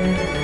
嗯